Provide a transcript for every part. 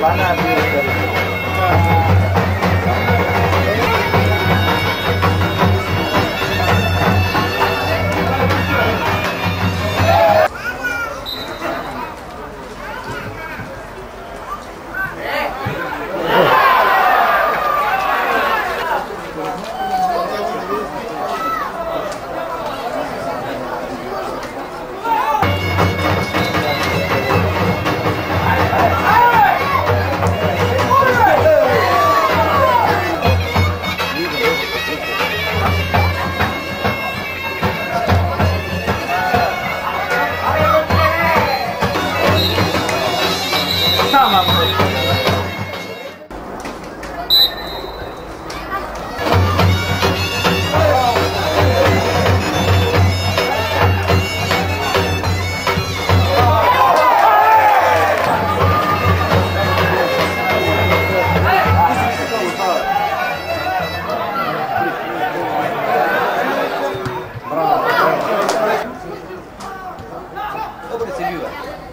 Lá na vida. calma, amor. Bravo. Dobro.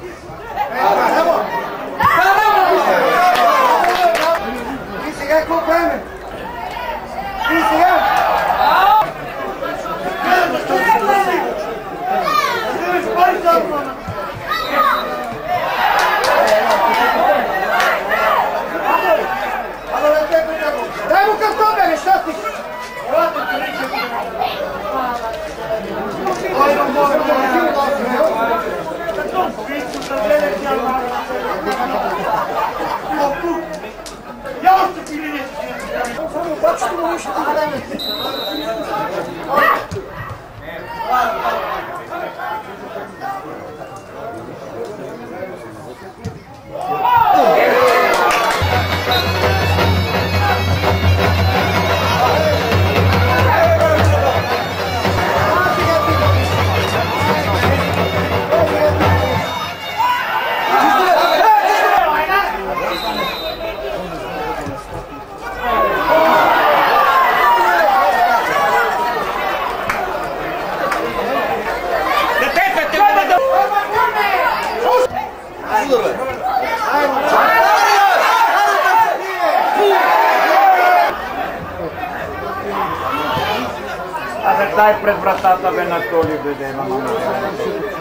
stai prevrattata per Natoli vedeva.